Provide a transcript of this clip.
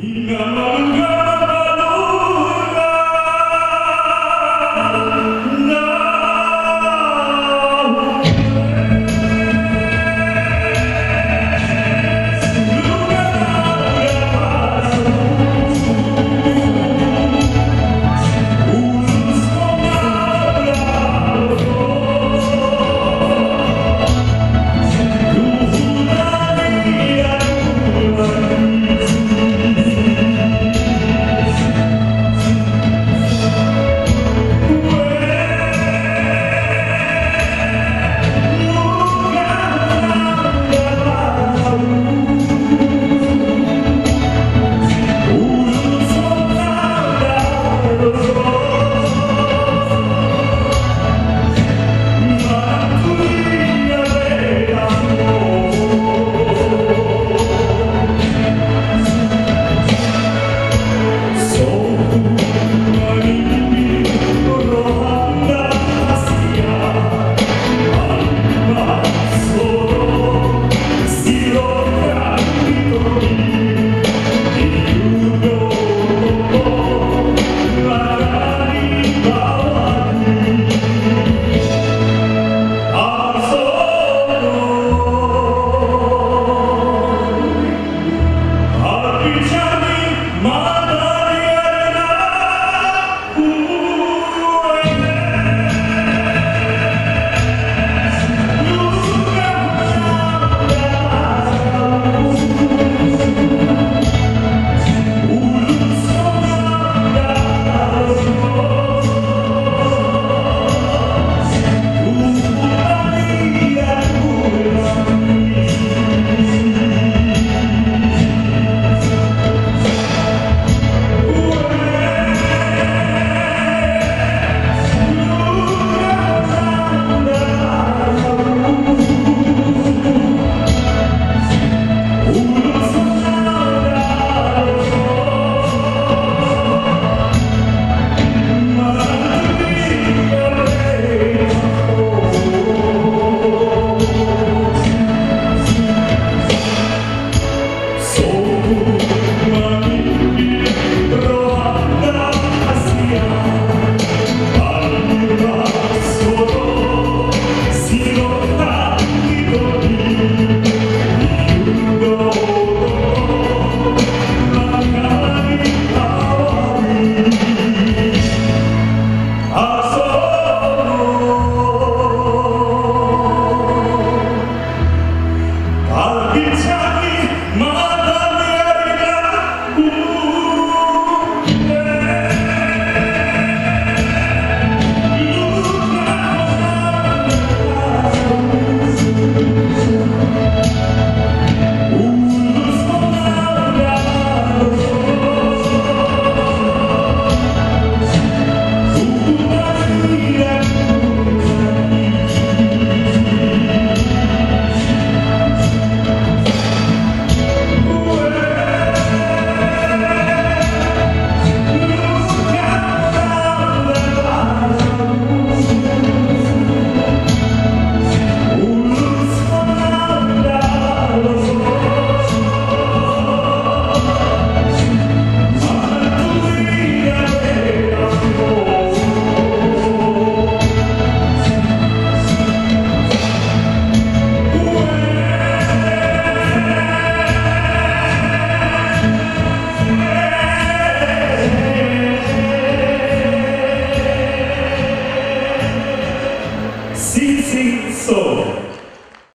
Sing